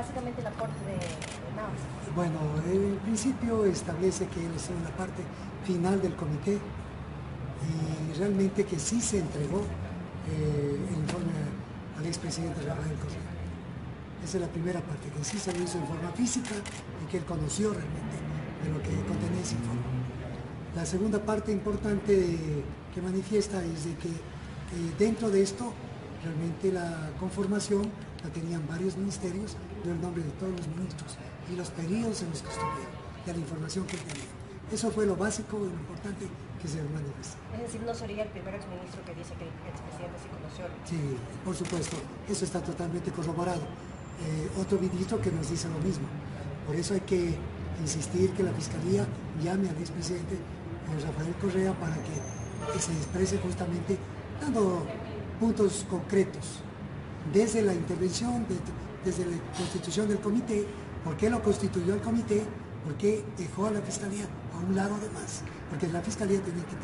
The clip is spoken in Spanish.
básicamente el aporte de, de Navas. Bueno, el principio establece que él es una parte final del comité y realmente que sí se entregó eh, el informe al expresidente Rafael Correa. Esa es la primera parte, que sí se lo hizo en forma física y que él conoció realmente de lo que contenía ese informe. La segunda parte importante que manifiesta es de que eh, dentro de esto realmente la conformación la tenían varios ministerios, dio el nombre de todos los ministros y los periodos en los que estuvieron, de la información que tenía. Eso fue lo básico y lo importante que se manifestó. Es decir, no sería el primer exministro que dice que el expresidente sí conoció. Sí, por supuesto, eso está totalmente corroborado. Eh, otro ministro que nos dice lo mismo. Por eso hay que insistir que la Fiscalía llame al expresidente eh, Rafael Correa para que, que se exprese justamente dando puntos concretos desde la intervención, de- desde la constitución del comité, por qué lo constituyó el comité, por qué dejó a la Fiscalía a un lado de más, porque la Fiscalía tenía que